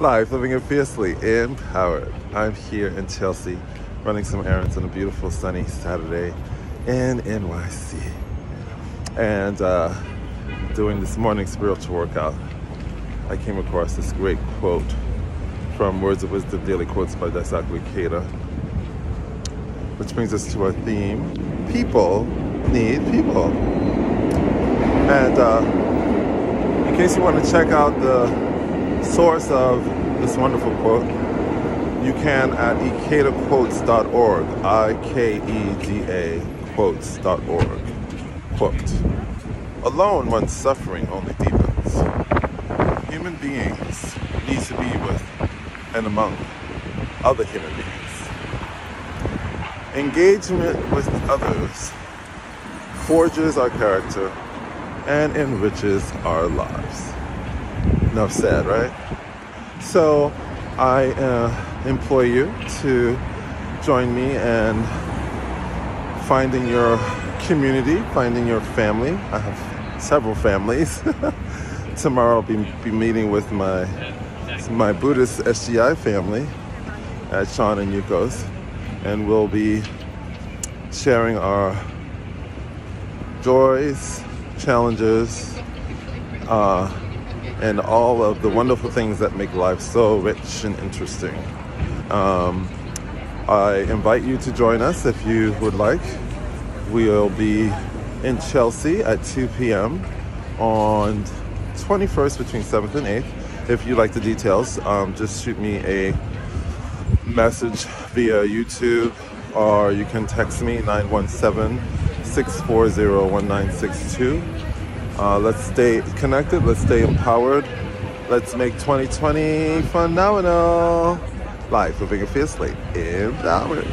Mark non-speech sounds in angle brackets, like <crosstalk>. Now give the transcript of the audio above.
Life, living it fiercely, empowered. I'm here in Chelsea running some errands on a beautiful sunny Saturday in NYC. And uh, doing this morning spiritual workout, I came across this great quote from Words of Wisdom Daily Quotes by Daisaku Ikeda, which brings us to our theme people need people. And uh, in case you want to check out the source of this wonderful quote, you can at ikedaquotes.org, I-K-E-D-A quotes.org. Quote, alone one's suffering only deepens. Human beings need to be with and among other human beings. Engagement with others forges our character and enriches our lives. Enough said, right? So I uh, implore you to join me in finding your community, finding your family. I have several families. <laughs> Tomorrow I'll be, be meeting with my my Buddhist SGI family at Sean and Yuko's, and we'll be sharing our joys, challenges, uh, and all of the wonderful things that make life so rich and interesting. Um, I invite you to join us if you would like. We'll be in Chelsea at 2 p.m. on 21st between 7th and 8th. If you like the details, um, just shoot me a message via YouTube or you can text me 917 640 1962. Uh, let's stay connected. Let's stay empowered. Let's make 2020 phenomenal. Life living fiercely empowered.